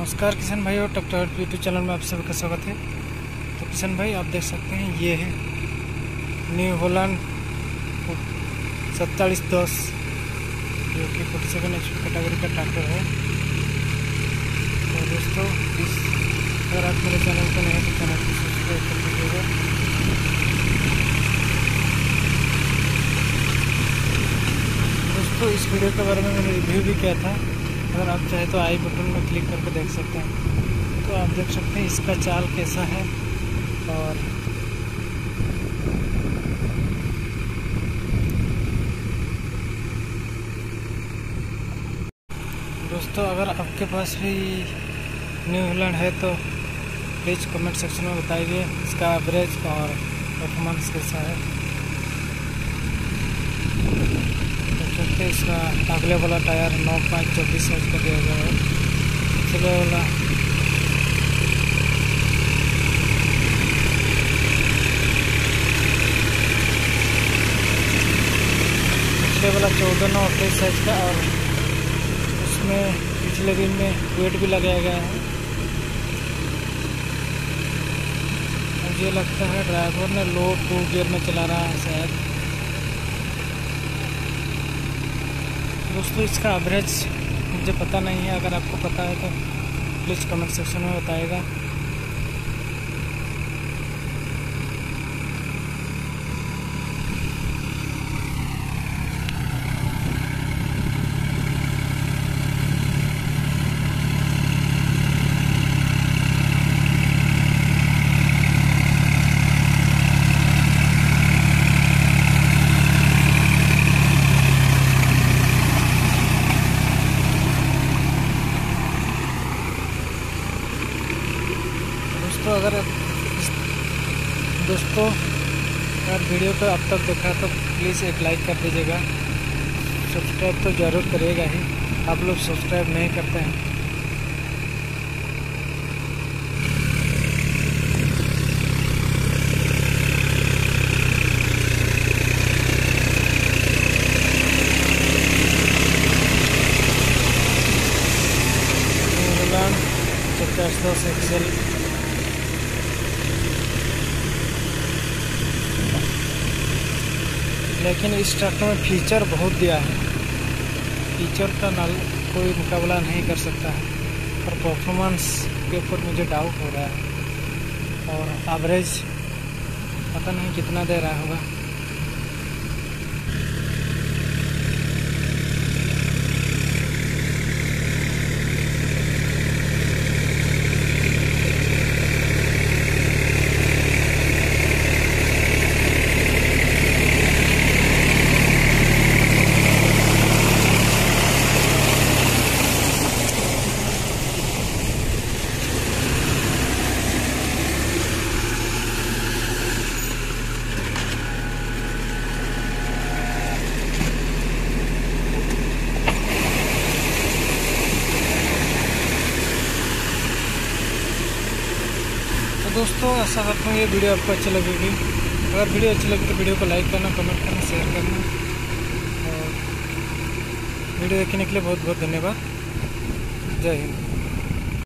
नमस्कार किशन भाई और ट्रैक्टर यूट्यूब चैनल में आप सभी का स्वागत है। तो किशन भाई, आप देख सकते हैं, ये है न्यू होलैंड सत्ताईस दस, जो कि फोर्टी सेवन एच कैटेगरी का ट्रैक्टर है। तो दोस्तों, इस अगर आप मेरे चैनल पर है तो चैनल को सब्सक्राइब कर दीजिएगा। दोस्तों, इस वीडियो के बारे में मैंने रिव्यू भी किया था। अगर आप चाहे तो आई बटन में क्लिक करके देख सकते हैं। तो आप देख सकते हैं इसका चाल कैसा है और दोस्तों, अगर आपके पास भी न्यू हॉलैंड है तो प्लीज़ कमेंट सेक्शन में बताइए इसका एवरेज और परफॉर्मेंस कैसा है। सकते इसका अगले वाला टायर नौ पाँच चौबीस साइज़ का दिया गया है। पिछले वाला। पिछले वाला चौदह नौ अट्ठाईस साइज़ का और उसमें पिछले दिन में वेट भी लगाया गया है। मुझे लगता है ड्राइवर ने लो टू गियर में चला रहा है शायद। दोस्तों, इसका एवरेज मुझे पता नहीं है। अगर आपको पता है तो प्लीज़ कमेंट सेक्शन में बताएगा। अगर दोस्तों, अगर वीडियो को अब तक देखा तो प्लीज़ एक लाइक कर दीजिएगा। सब्सक्राइब तो ज़रूर करिएगा ही। आप लोग सब्सक्राइब नहीं करते हैं। Gracias. लेकिन इस ट्रैक्टर में फीचर बहुत दिया है। फीचर का नल कोई मुकाबला नहीं कर सकता है, पर परफॉर्मेंस के ऊपर मुझे डाउट हो रहा है। और एवरेज पता नहीं कितना दे रहा होगा। तो दोस्तों, ऐसा करता हूँ, ये वीडियो आपको अच्छी लगेगी। अगर वीडियो अच्छी लगी तो वीडियो को लाइक करना, कमेंट करना, शेयर करना। और वीडियो देखने के लिए बहुत बहुत धन्यवाद। जय हिंद।